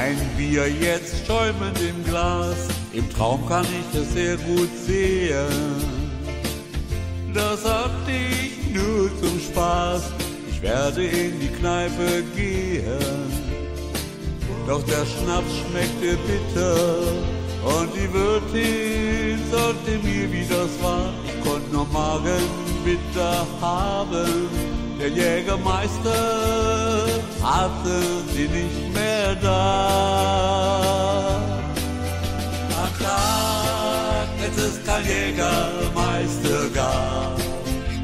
Ein Bier jetzt schäumend im Glas, im Traum kann ich es sehr gut sehen. Das hatte ich nur zum Spaß, ich werde in die Kneipe gehen. Doch der Schnaps schmeckte bitter und die Wirtin sagte mir, wie das war. Ich konnte nur Magenbitter haben. Der Jägermeister hatte sie nicht mehr da. Tag, als es kein Jägermeister gab,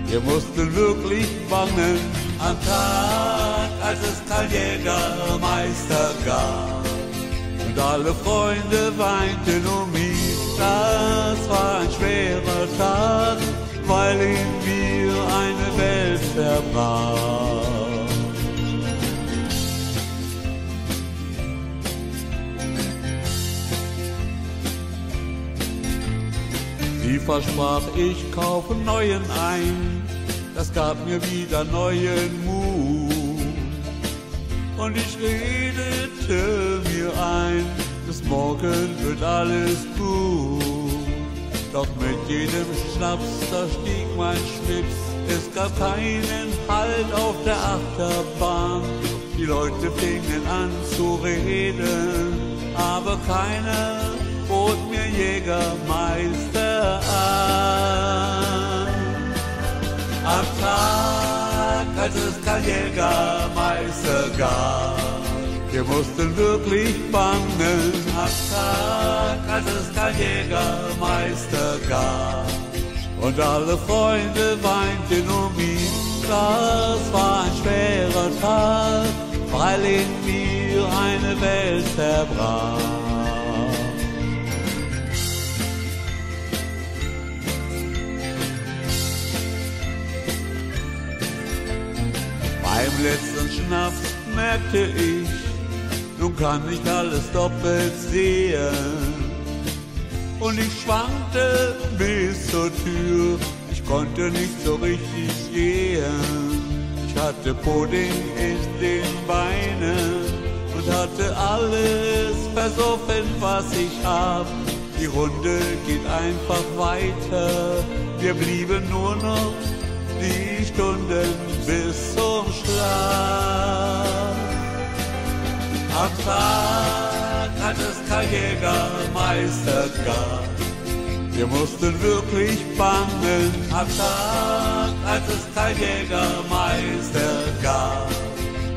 wir mussten wirklich bangen. Am Tag, als es kein Jägermeister gab und alle Freunde weinten um mich. Sie versprach, ich kaufe neuen ein, das gab mir wieder neuen Mut. Und ich redete mir ein, bis morgen wird alles gut. Doch mit jedem Schnaps, da stieg mein Schlips, es gab keinen Halt auf der Achterbahn. Die Leute fingen an zu reden, aber keiner bot mir Jägermeister es kein Jägermeister gab, wir mussten wirklich bangen. Am Tag, als es kein Jägermeister gab, und alle Freunde weinten um ihn. Das war ein schwerer Tag, weil in mir eine Welt zerbrach. Beim letzten Schnaps merkte ich, nun kann ich alles doppelt sehen. Und ich schwankte bis zur Tür, ich konnte nicht so richtig gehen. Ich hatte Pudding in den Beinen und hatte alles versoffen, was ich hab. Die Runde geht einfach weiter, wir blieben nur noch die Stunden bis Schlaf. Am Tag hat es kein Jägermeister gab. Wir mussten wirklich bangen. Am Tag, als es kein Jägermeister gab.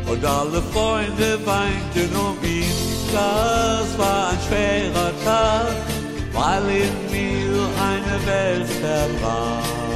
Und alle Freunde weinten um ihn. Das war ein schwerer Tag, weil in mir eine Welt verbrach.